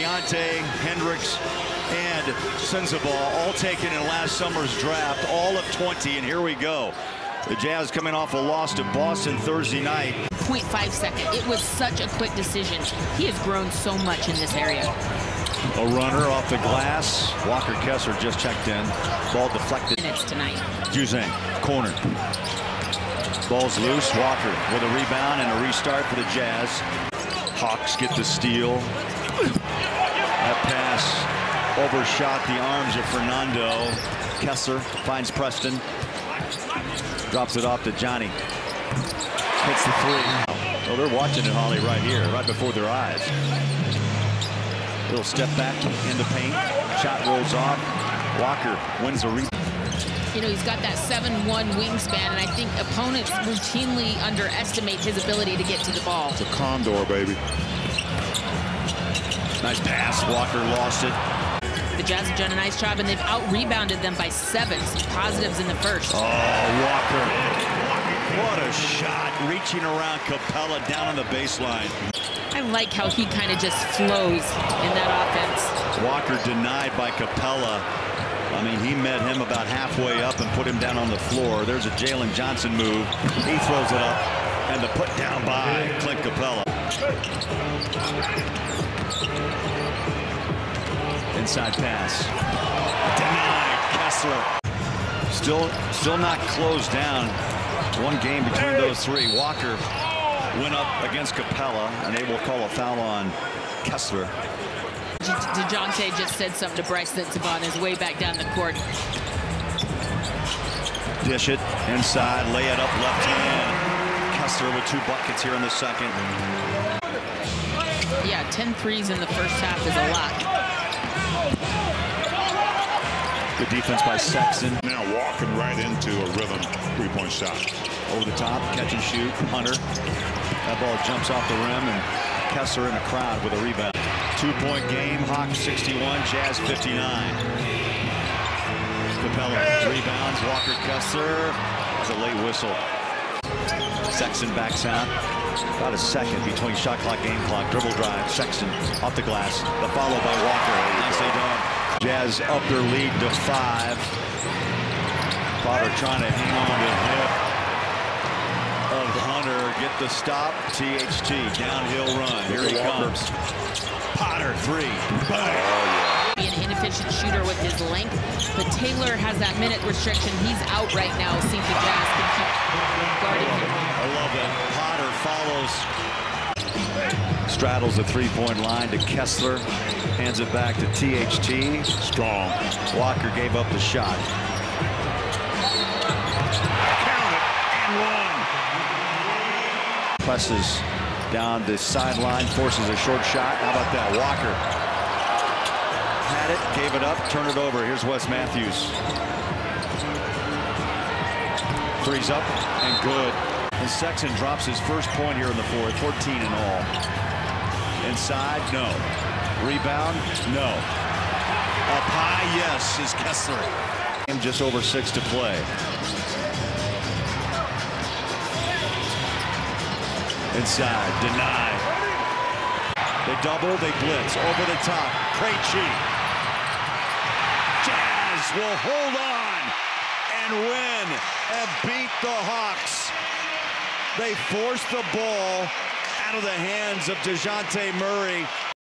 Keyonte, Hendricks, and Sensabaugh all taken in last summer's draft, all of 20, and here we go. The Jazz coming off a loss to Boston Thursday night. 0.5 second. It was such a quick decision. He has grown so much in this area. A runner off the glass. Walker Kessler just checked in. Ball deflected. Minutes tonight. Juzang, corner. Ball's loose. Walker with a rebound and a restart for the Jazz. Hawks get the steal. Overshot the arms of Fernando. Kessler finds Preston. Drops it off to Johnny. Hits the three. Oh, they're watching it, Holly, right here, right before their eyes. Little step back in the paint. Shot rolls off. Walker wins the rebound. You know, he's got that 7-1 wingspan, and I think opponents routinely underestimate his ability to get to the ball. It's a condor, baby. Nice pass. Walker lost it. The Jazz have done a nice job, and they've out-rebounded them by seven. Some positives in the first. Oh, Walker. What a shot. Reaching around Capela down on the baseline. I like how he kind of just flows in that offense. Walker denied by Capela. I mean, he met him about halfway up and put him down on the floor. There's a Jalen Johnson move. He throws it up. And the put down by Clint Capela. Inside pass. Denied. Kessler. Still, still not closed down. One game between those three. Walker went up against Capela, and they will call a foul on Kessler. DeJounte just said something to Brice Sensabaugh on his way back down the court. Dish it inside, lay it up left hand. Kessler with two buckets here in the second. Yeah, 10 threes in the first half is a lot. Good defense by Sexton. Now walking right into a rhythm three-point shot. Over the top, catch and shoot. Hunter. That ball jumps off the rim, and Kessler in a crowd with a rebound. Two-point game, Hawks 61, Jazz 59. Capela rebounds, Walker Kessler. It's a late whistle. Sexton backs out. About a second between shot clock, game clock. Dribble drive, Sexton off the glass. The follow by Walker. Nicely done. Jazz up their lead to five. Potter trying to hang on to hip of Hunter. Get the stop. THT downhill run. Here he comes. Potter three. Bang. Be an inefficient shooter with his length, but Taylor has that minute restriction. He's out right now. seems to the Jazz can keep guarding him. I love that. Potter follows. Straddles the three-point line to Kessler. Hands it back to THT. Strong. Walker gave up the shot. Count it and one. Presses down the sideline, forces a short shot. How about that? Walker had it, gave it up, turn it over. Here's Wes Matthews. Three's up and good. And Sexton drops his first point here in the fourth, 14 in all. Inside, no. Rebound, no. Up high, yes, is Kessler. And just over six to play. Inside, denied. They double, they blitz, over the top. Krejci. Jazz will hold on and win and beat the Hawks. They force the ball out of the hands of DeJounte Murray